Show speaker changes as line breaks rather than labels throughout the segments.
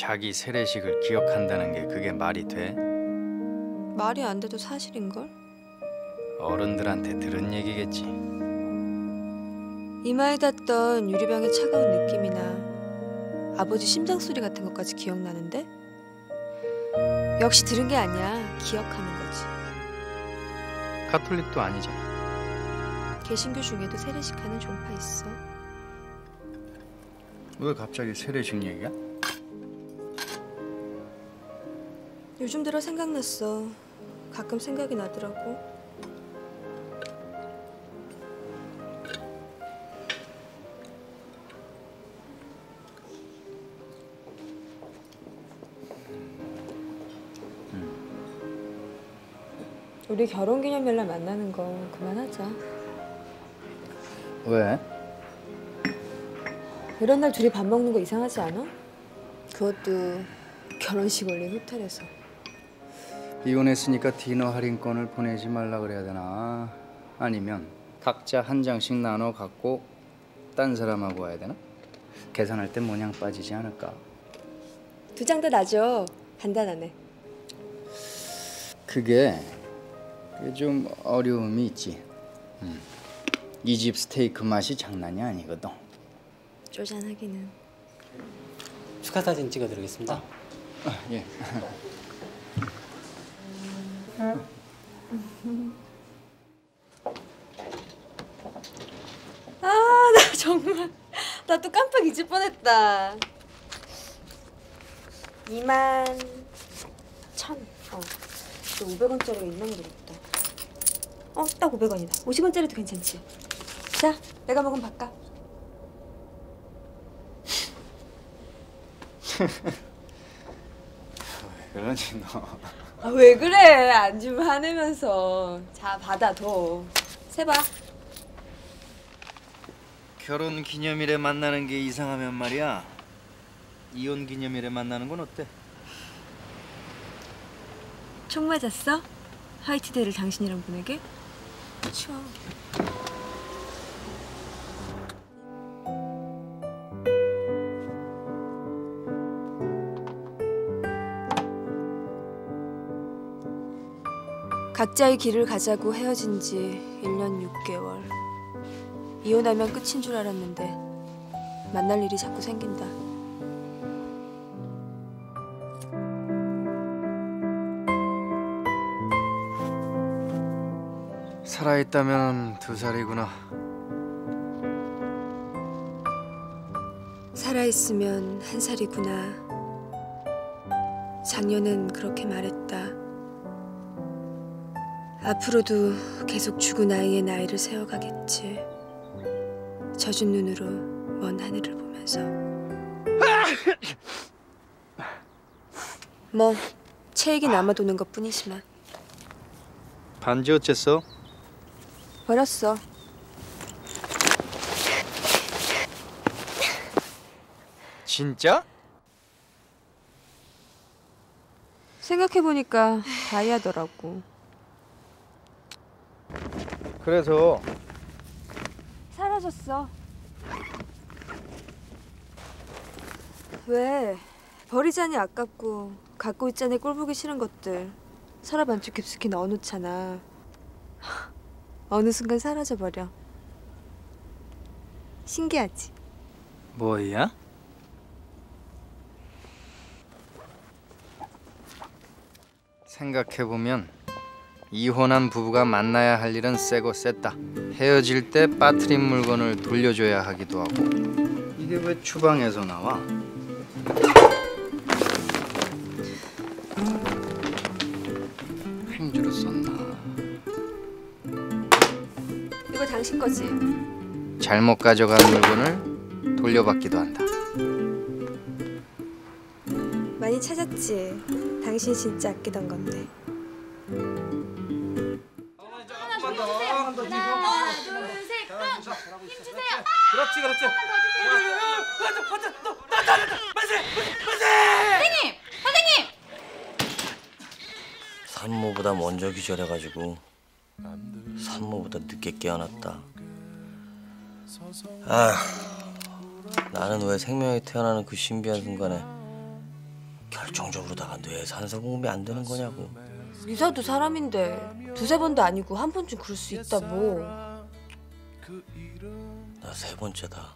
자기 세례식을 기억한다는 게 그게 말이 돼?
말이 안 돼도 사실인걸?
어른들한테 들은 얘기겠지.
이마에 닿던 유리병의 차가운 느낌이나 아버지 심장 소리 같은 것까지 기억나는데? 역시 들은 게 아니야. 기억하는 거지.
가톨릭도 아니잖아.
개신교 중에도 세례식 하는 종파 있어.
왜 갑자기 세례식 얘기야?
요즘 들어 생각났어. 가끔 생각이 나더라고. 우리 결혼기념일 날 만나는 거 그만하자.
왜?
이런 날 둘이 밥 먹는 거 이상하지 않아? 그것도 결혼식 올린 호텔에서.
이혼했으니까 디너 할인권을 보내지 말라 그래야 되나? 아니면 각자 한 장씩 나눠 갖고 딴 사람하고 와야 되나? 계산할 때 모양 빠지지 않을까?
두 장 다 나죠. 간단하네.
그게 그게 좀 어려움이 있지. 음. 이집 스테이크 맛이 장난이 아니거든.
쪼잔하기는.
축하 사진 찍어드리겠습니다.
아, 예.
아, 나 정말 나 또 깜빡 잊을 뻔했다. 2만 천. 어. 500원짜리가 있나 모르겠다. 어, 딱 500원이다. 50원짜리도 괜찮지? 자, 내가 먹은 밥값.
그러지 너.
아, 왜 그래? 안 주면 화내면서. 자, 받아 둬. 세봐.
결혼 기념일에 만나는 게 이상하면 말이야. 이혼 기념일에 만나는 건 어때?
총 맞았어? 화이트데이를 당신이랑 보내게? 추워. 각자의 길을 가자고 헤어진 지 1년 6개월. 이혼하면 끝인 줄 알았는데 만날 일이 자꾸 생긴다.
살아있다면 두 살이구나.
살아있으면 한 살이구나. 작년엔 그렇게 말했다. 앞으로도 계속 죽은 아이의 나이를 세워가겠지. 젖은 눈으로 먼 하늘을 보면서. 뭐 체액이 남아도는 것 뿐이지만
반지 어쨌어?
버렸어.
진짜?
생각해보니까 다이아더라고.
그래서
사라졌어. 왜? 버리자니 아깝고 갖고 있자니 꼴보기 싫은 것들 서랍 안쪽 깊숙이 넣어놓잖아. 어느 순간 사라져 버려. 신기하지?
뭐야? 생각해보면 이혼한 부부가 만나야 할 일은 세고 셌다. 헤어질 때 빠트린 물건을 돌려줘야 하기도 하고. 이게 왜 주방에서 나와? 행주로 썼나?
이거 당신 거지?
잘못 가져간 물건을 돌려받기도 한다.
많이 찾았지. 당신 진짜 아끼던 건데.
산모보다 먼저 기절해가지고 산모보다 늦게 깨어났다. 아, 나는 왜 생명이 태어나는 그 신비한 순간에 결정적으로 다가 뇌 산소 공급이 안 되는 거냐고.
리사도 사람인데 두세 번도 아니고 한 번쯤 그럴 수 있다 뭐.
나 세 번째다.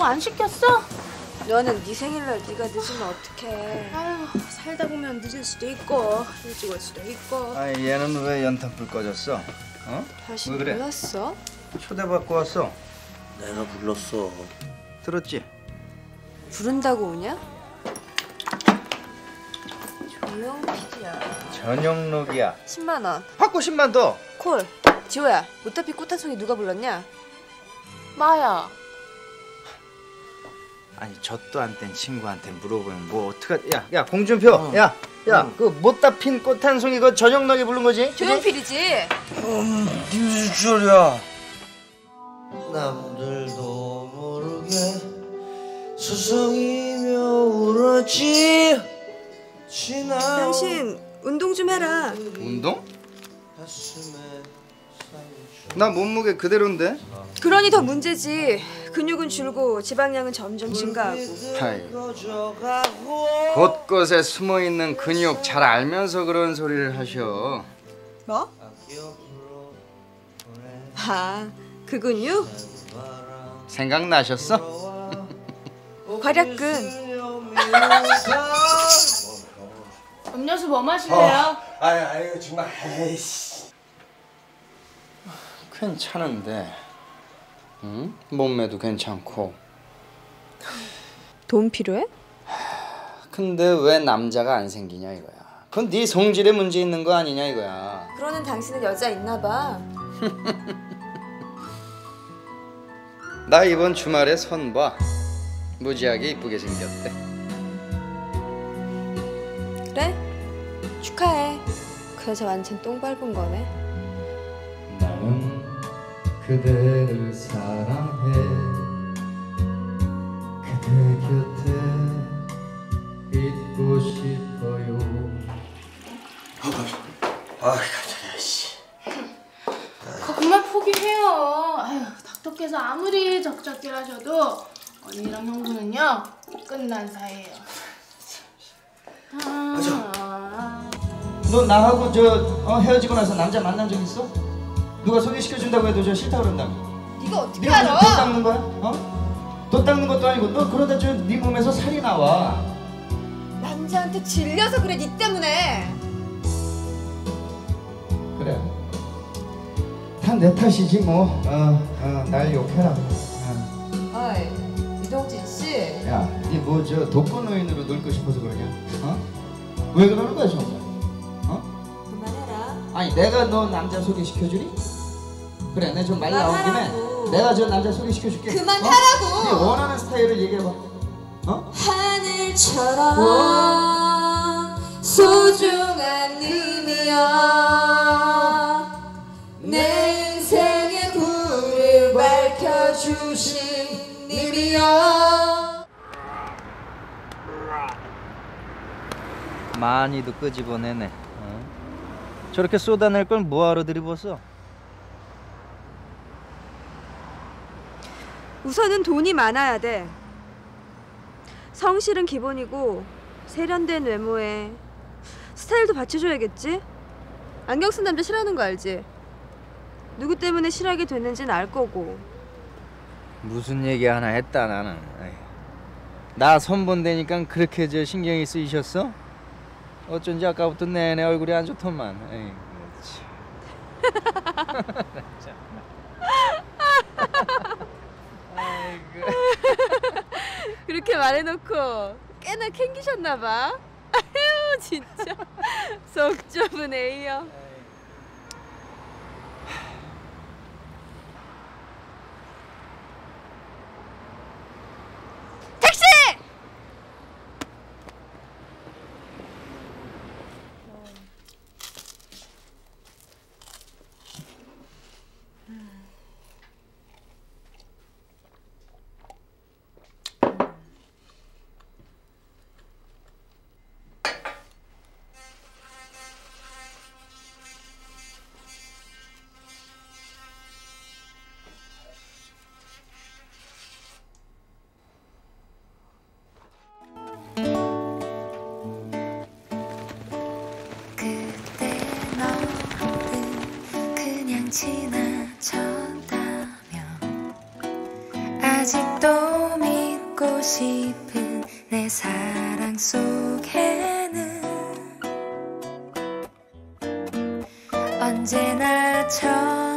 뭐 안 시켰어?
너는 네 생일날 네가 늦으면 어떡해.
아유 살다 보면 늦을 수도 있고 일찍 올 수도 있고
아 얘는 왜 연탄불 꺼졌어? 어?
다시
왜 그래?
몰랐어?
초대받고 왔어.
내가 불렀어.
들었지?
부른다고 오냐? 조용 PD야.
전영록이야.
10만 원.
받고 10만 더.
콜. 지호야. 모타피 꽃한 송이 누가 불렀냐?
마야
아니 젖도 안 뗀 친구한테 물어보면 뭐 어떡하 야, 야 공준표 야, 야, 그 못다 핀 꽃 한 송이 그 전영록이 부른 거지?
조용 PD지.
무슨 소리야? 남들도 모르게 수성이며 울었지. 지나
당신 운동 좀 해라.
운동? 나 몸무게 그대로인데.
그러니 더 문제지. 근육은 줄고 지방량은 점점 증가하고.
가고
곳곳에 숨어 있는 근육 잘 알면서 그런 소리를 하셔.
뭐? 아, 그 근육?
생각나셨어?
괄약근.
음료수 뭐 마실래요?
아유, 아유 정말. 에이씨. 괜찮은데. 응? 몸매도 괜찮고.
돈 필요해?
근데 왜 남자가 안 생기냐 이거야. 그건 네 성질에 문제 있는 거 아니냐 이거야.
그러는 당신은 여자 있나 봐.
나 이번 주말에 선 봐. 무지하게 이쁘게 생겼대.
그래? 축하해. 그 여자 완전 똥 밟은 거네.
그대를 사랑해. 그대 곁에 있고 싶어요.
아, 가자, 씨.
그 그만 포기해요 아유 닥터께서 아무리 적적질 하셔도 언니랑 형부는요 끝난 사이예요 아,
너 나하고 저 어, 헤어지고 나서 남자 만난 적 있어? 누가 소개시켜 준다고 해도 저 싫다 그런다고.
네가 어떻게
네가 무슨 돈
알아?
닦는 거야? 어? 돈 닦는 것도 아니고 너 그러다 저네 몸에서 살이 나와.
남자한테 질려서 그래, 니 때문에.
그래. 다 내 탓이지 뭐. 어, 어, 날 욕해라. 어.
어이, 이동진 씨.
야, 니 뭐저 독거노인으로 놀고 싶어서 그러냐? 어? 왜 그러는 거야 정말? 어? 아니 내가 너 남자 소개시켜주니? 그래, 내좀말 나온 김에. 내가 저 남자 소개시켜줄게.
그만하라고.
어? 네 원하는 스타일을 얘기해봐. 어?
하늘처럼 소중한 님이여 내 인생의 불을 밝혀주신 님이여
많이도 끄집어내네. 어? 저렇게 쏟아낼 걸 뭐하러 들이붓어?
우선은 돈이 많아야 돼 성실은 기본이고 세련된 외모에 스타일도 받쳐줘야겠지 안경 쓴 남자 싫어하는 거 알지? 누구 때문에 싫어하게 됐는지는 알 거고
무슨 얘기 하나 했다 나는. 에이. 나 선본다니까 그렇게 저 신경이 쓰이셨어? 어쩐지 아까부터 내내 얼굴이 안 좋더만. 에이.
그렇게 말해놓고 꽤나 캥기셨나 봐. 아유 진짜 속 좁은 애요.
싶은 내 사랑 속에는 언제나 처